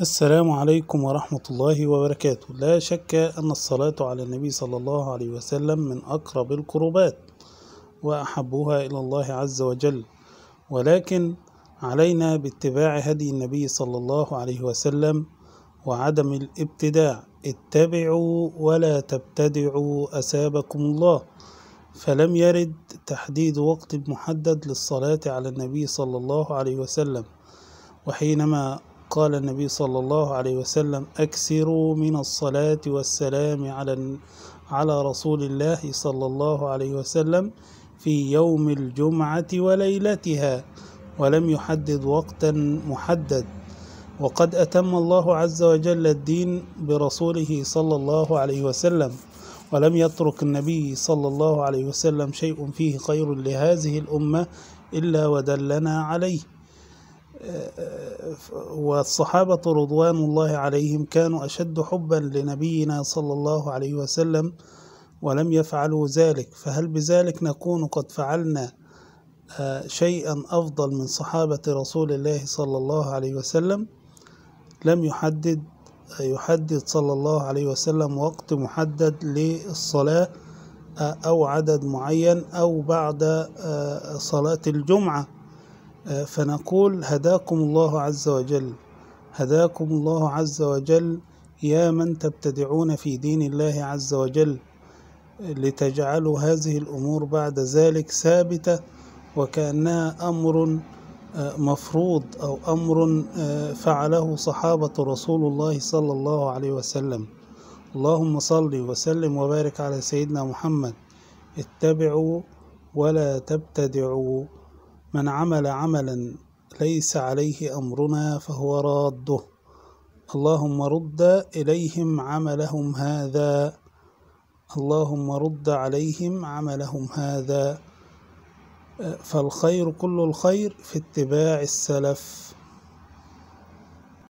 السلام عليكم ورحمة الله وبركاته. لا شك أن الصلاة على النبي صلى الله عليه وسلم من أقرب القربات وأحبها إلى الله عز وجل. ولكن علينا باتباع هدي النبي صلى الله عليه وسلم وعدم الابتداع. اتبعوا ولا تبتدعوا أسابكم الله. فلم يرد تحديد وقت محدد للصلاة على النبي صلى الله عليه وسلم. وحينما قال النبي صلى الله عليه وسلم أكثروا من الصلاة والسلام على على رسول الله صلى الله عليه وسلم في يوم الجمعة وليلتها ولم يحدد وقتا محدد. وقد أتم الله عز وجل الدين برسوله صلى الله عليه وسلم ولم يترك النبي صلى الله عليه وسلم شيء فيه خير لهذه الأمة إلا ودلنا عليه. والصحابة رضوان الله عليهم كانوا أشد حبا لنبينا صلى الله عليه وسلم ولم يفعلوا ذلك. فهل بذلك نكون قد فعلنا شيئا أفضل من صحابة رسول الله صلى الله عليه وسلم؟ لم يحدد يحدد صلى الله عليه وسلم وقت محدد للصلاة أو عدد معين أو بعد صلاة الجمعة. فنقول هداكم الله عز وجل. هداكم الله عز وجل يا من تبتدعون في دين الله عز وجل لتجعلوا هذه الأمور بعد ذلك ثابتة وكأنها أمر مفروض أو أمر فعله صحابة رسول الله صلى الله عليه وسلم. اللهم صل وسلم وبارك على سيدنا محمد. اتبعوا ولا تبتدعوا. من عمل عملا ليس عليه أمرنا فهو راده. اللهم رد إليهم عملهم هذا. اللهم رد عليهم عملهم هذا. فالخير كل الخير في اتباع السلف.